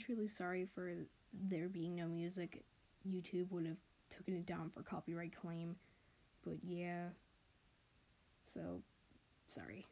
truly sorry for there being no music. YouTube would have taken it down for copyright claim. But yeah. So, sorry.